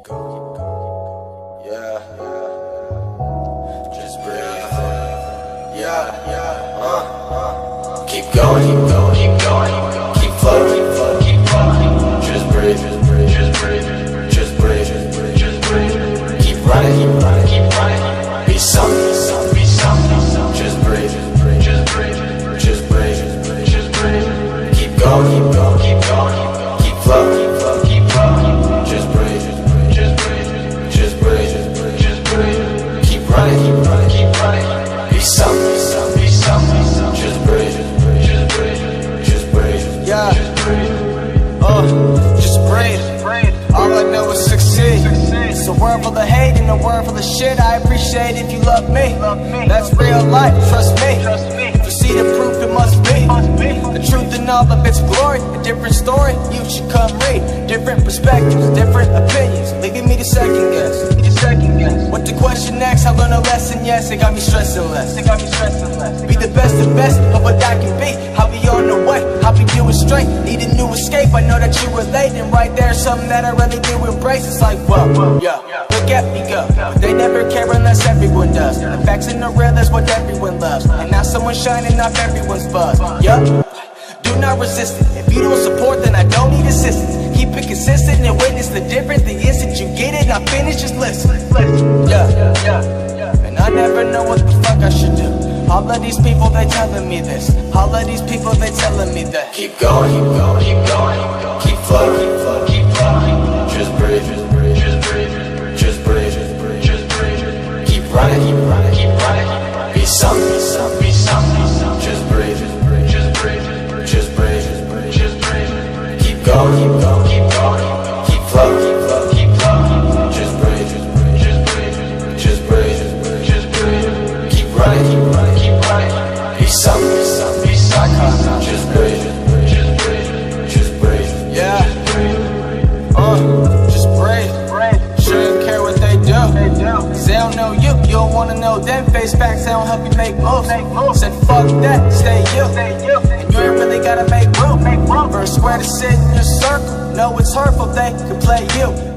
Keep going, keep going, keep going, keep flowing, keep flowing. Just breathe, just breathe, just breathe, just breathe, just breathe. Keep running, keep running, keep running. Be something, be something. be something. Just breathe, just breathe, just breathe, just breathe. Keep going, keep going, keep going, keep flowing. Uh, just breathe. All I know is succeed. It's a world full of hate and a world full of shit. I appreciate if you love me. That's real life, trust me. If you see the proof, it must be. The truth in all of its glory. A different story, you should come read. Different perspectives, different opinions. Leaving me to second guess. What the question next? I learned a lesson, yes. It got me stressing less. It got me stressing less. Be the best of best Need a new escape. I know that you relate. And right there, something that I really do embrace. It's like, whoa, yeah. Look at me go. They never care unless everyone does. The facts and the real is what everyone loves. And now someone's shining off everyone's buzz. Yup. Do not resist it. If you don't support, then I don't need assistance. Keep it consistent and witness the difference. The instant you get it, I finish, just listen. Yeah, Yeah, yeah. And I never know what the fuck I should do. All of these people, they telling me this. All of these people, they telling me that. Keep going, keep going, keep going, keep floating, keep floating, keep floating. Just breathe, just breathe, just breathe, just breathe, just breathe, just breathe. Keep running, keep running, keep running. Be something, something, be something. Just breathe, just breathe, just breathe, just breathe, just breathe, just breathe. Keep going, keep going, keep going, keep floating, keep floating. Just breathe, just breathe, just breathe, just breathe, just breathe, just breathe. Keep running, keep running. Be something, be something. Just breathe, just breathe, just breathe. Yeah. Uh, just breathe. Shouldn't care what they do. Cause they don't know you. You don't wanna know them. Face facts, they don't help you make moves. Said fuck that, stay you. And you ain't really gotta make room. A square to sit in your circle. No, it's hurtful, they can play you.